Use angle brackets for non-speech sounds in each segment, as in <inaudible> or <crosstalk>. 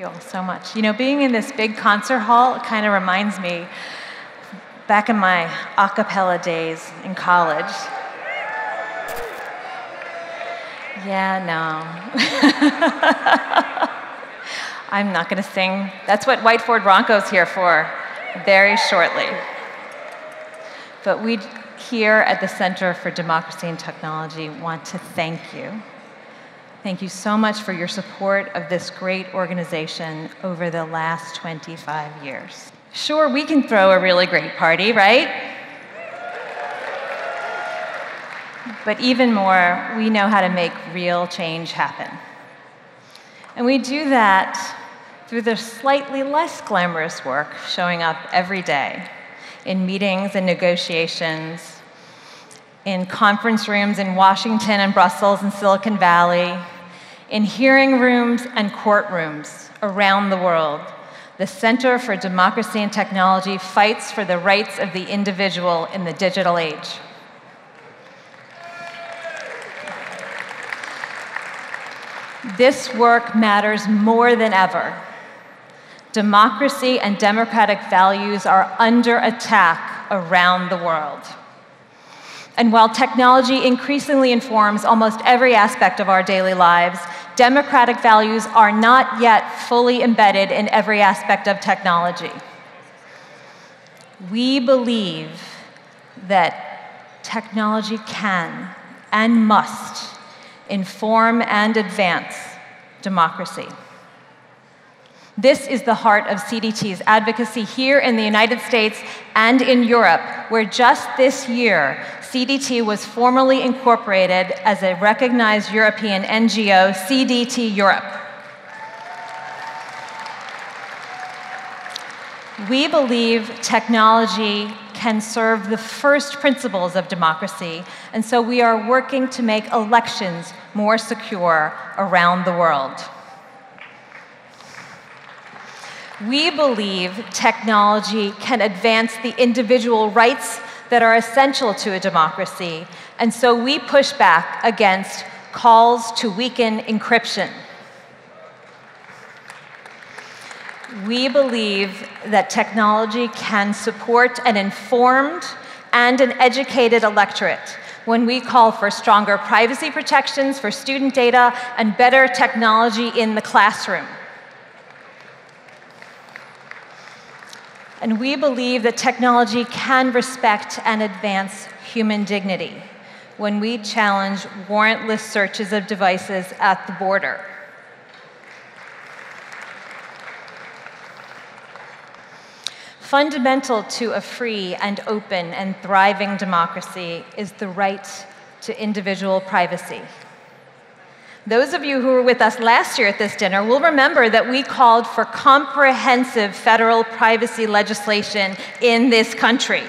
you all so much. You know, being in this big concert hall kind of reminds me back in my a cappella days in college. Yeah, no. <laughs> I'm not going to sing. That's what White Ford Bronco's here for, very shortly. But we here at the Center for Democracy and Technology want to thank you Thank you so much for your support of this great organization over the last 25 years. Sure, we can throw a really great party, right? But even more, we know how to make real change happen. And we do that through the slightly less glamorous work showing up every day in meetings and negotiations, in conference rooms in Washington and Brussels and Silicon Valley, in hearing rooms and courtrooms around the world. The Center for Democracy and Technology fights for the rights of the individual in the digital age. This work matters more than ever. Democracy and democratic values are under attack around the world. And while technology increasingly informs almost every aspect of our daily lives, democratic values are not yet fully embedded in every aspect of technology. We believe that technology can and must inform and advance democracy. This is the heart of CDT's advocacy here in the United States and in Europe, where just this year, CDT was formally incorporated as a recognized European NGO, CDT Europe. We believe technology can serve the first principles of democracy, and so we are working to make elections more secure around the world. We believe technology can advance the individual rights that are essential to a democracy, and so we push back against calls to weaken encryption. We believe that technology can support an informed and an educated electorate when we call for stronger privacy protections for student data and better technology in the classroom. And we believe that technology can respect and advance human dignity when we challenge warrantless searches of devices at the border. Fundamental to a free and open and thriving democracy is the right to individual privacy. Those of you who were with us last year at this dinner will remember that we called for comprehensive federal privacy legislation in this country.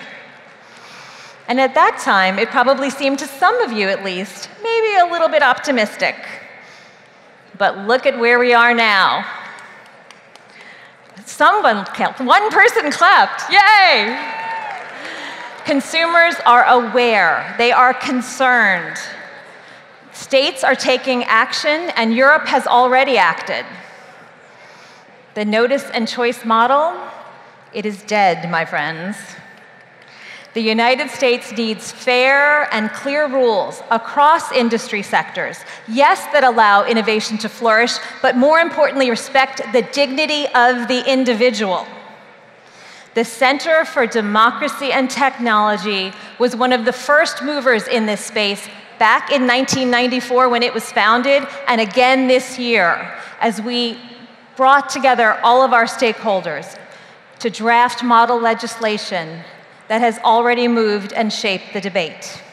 And at that time, it probably seemed to some of you at least, maybe a little bit optimistic. But look at where we are now. Someone, clapped, one person clapped, yay! Consumers are aware, they are concerned. States are taking action, and Europe has already acted. The notice and choice model, it is dead, my friends. The United States needs fair and clear rules across industry sectors, yes, that allow innovation to flourish, but more importantly, respect the dignity of the individual. The Center for Democracy and Technology was one of the first movers in this space back in 1994 when it was founded, and again this year as we brought together all of our stakeholders to draft model legislation that has already moved and shaped the debate.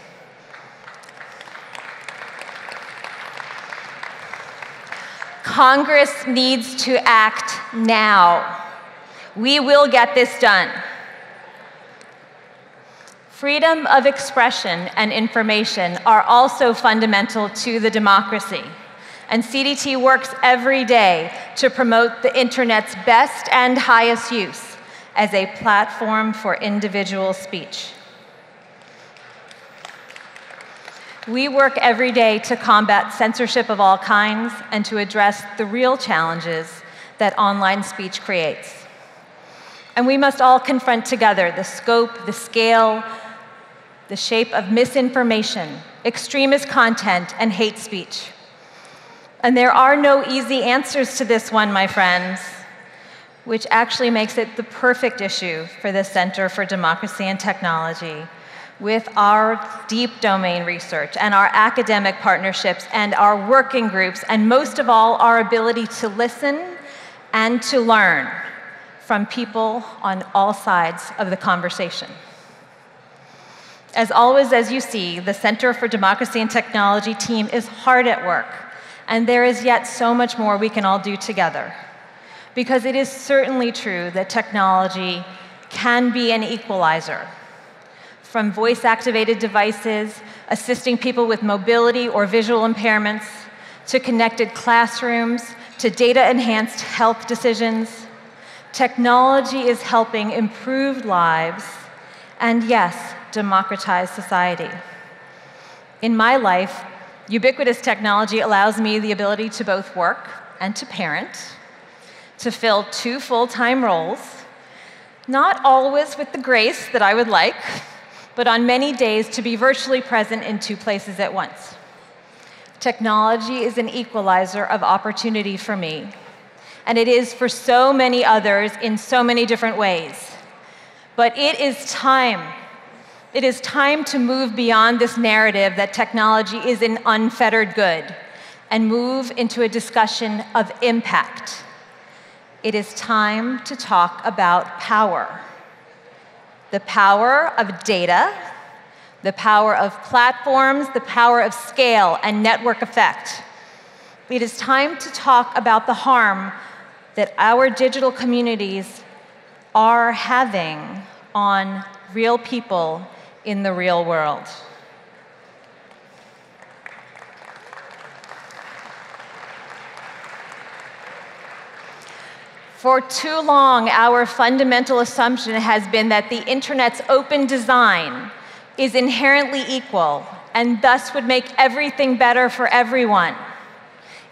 Congress needs to act now. We will get this done. Freedom of expression and information are also fundamental to the democracy. And CDT works every day to promote the internet's best and highest use as a platform for individual speech. We work every day to combat censorship of all kinds and to address the real challenges that online speech creates. And we must all confront together the scope, the scale, the shape of misinformation, extremist content, and hate speech. And there are no easy answers to this one, my friends, which actually makes it the perfect issue for the Center for Democracy and Technology with our deep domain research and our academic partnerships and our working groups, and most of all, our ability to listen and to learn from people on all sides of the conversation. As always, as you see, the Center for Democracy and Technology team is hard at work, and there is yet so much more we can all do together. Because it is certainly true that technology can be an equalizer from voice activated devices, assisting people with mobility or visual impairments, to connected classrooms, to data enhanced health decisions. Technology is helping improve lives and, yes, democratize society. In my life, ubiquitous technology allows me the ability to both work and to parent, to fill two full time roles, not always with the grace that I would like but on many days to be virtually present in two places at once. Technology is an equalizer of opportunity for me, and it is for so many others in so many different ways. But it is time. It is time to move beyond this narrative that technology is an unfettered good and move into a discussion of impact. It is time to talk about power the power of data, the power of platforms, the power of scale and network effect. It is time to talk about the harm that our digital communities are having on real people in the real world. For too long, our fundamental assumption has been that the internet's open design is inherently equal and thus would make everything better for everyone.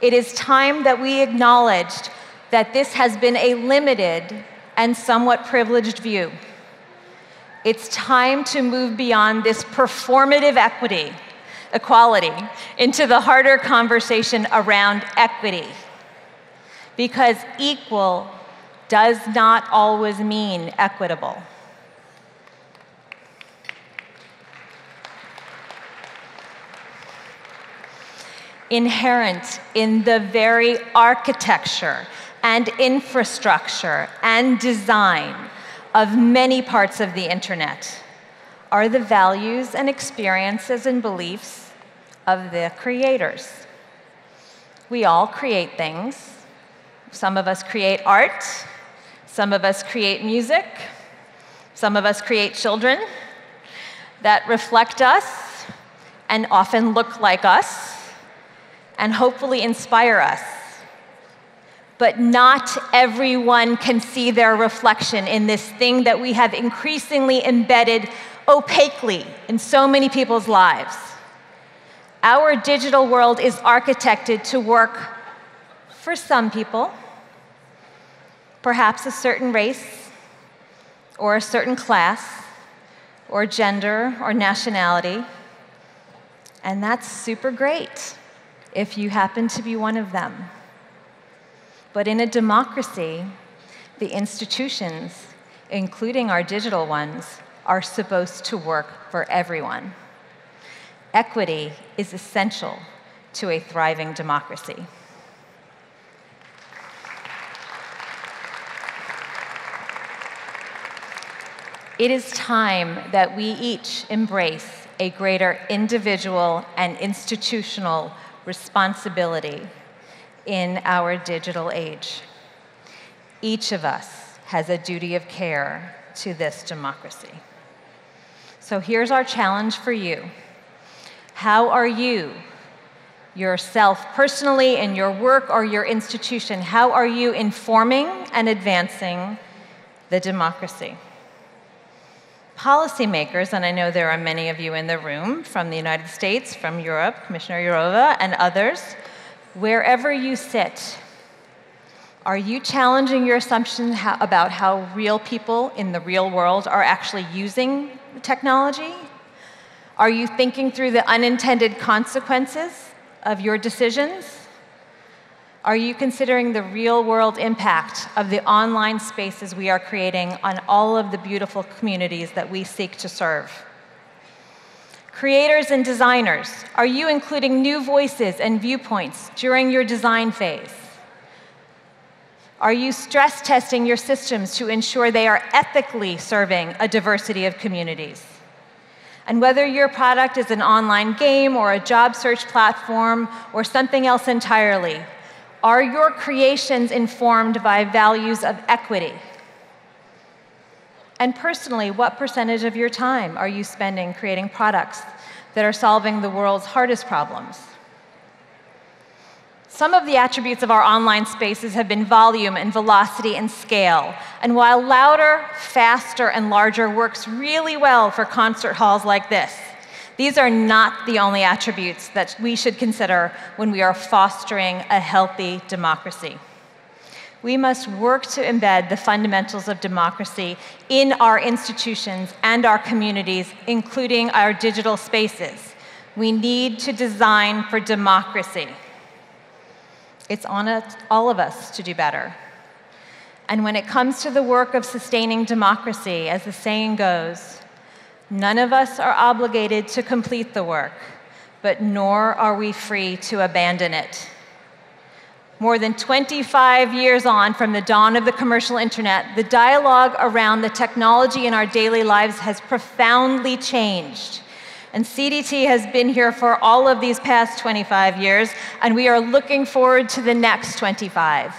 It is time that we acknowledged that this has been a limited and somewhat privileged view. It's time to move beyond this performative equity, equality, into the harder conversation around equity. Because equal does not always mean equitable. Inherent in the very architecture and infrastructure and design of many parts of the internet are the values and experiences and beliefs of the creators. We all create things. Some of us create art, some of us create music, some of us create children that reflect us and often look like us and hopefully inspire us. But not everyone can see their reflection in this thing that we have increasingly embedded opaquely in so many people's lives. Our digital world is architected to work for some people perhaps a certain race or a certain class or gender or nationality. And that's super great if you happen to be one of them. But in a democracy, the institutions, including our digital ones, are supposed to work for everyone. Equity is essential to a thriving democracy. It is time that we each embrace a greater individual and institutional responsibility in our digital age. Each of us has a duty of care to this democracy. So here's our challenge for you. How are you, yourself personally, in your work or your institution, how are you informing and advancing the democracy? policymakers, and I know there are many of you in the room from the United States, from Europe, Commissioner Jourova, and others, wherever you sit, Are you challenging your assumptions about how real people in the real world are actually using technology? Are you thinking through the unintended consequences of your decisions? Are you considering the real world impact of the online spaces we are creating on all of the beautiful communities that we seek to serve? Creators and designers, are you including new voices and viewpoints during your design phase? Are you stress testing your systems to ensure they are ethically serving a diversity of communities? And whether your product is an online game or a job search platform or something else entirely, are your creations informed by values of equity? And personally, what percentage of your time are you spending creating products that are solving the world's hardest problems? Some of the attributes of our online spaces have been volume and velocity and scale. And while louder, faster, and larger works really well for concert halls like this, these are not the only attributes that we should consider when we are fostering a healthy democracy. We must work to embed the fundamentals of democracy in our institutions and our communities, including our digital spaces. We need to design for democracy. It's on all of us to do better. And when it comes to the work of sustaining democracy, as the saying goes, none of us are obligated to complete the work, but nor are we free to abandon it. More than 25 years on from the dawn of the commercial internet, the dialogue around the technology in our daily lives has profoundly changed. And CDT has been here for all of these past 25 years, and we are looking forward to the next 25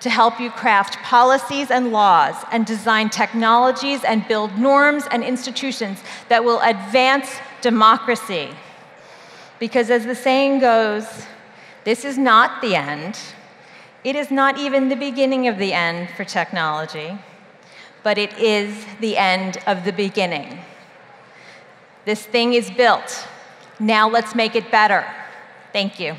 to help you craft policies and laws and design technologies and build norms and institutions that will advance democracy. Because as the saying goes, this is not the end. It is not even the beginning of the end for technology, but it is the end of the beginning. This thing is built. Now let's make it better. Thank you.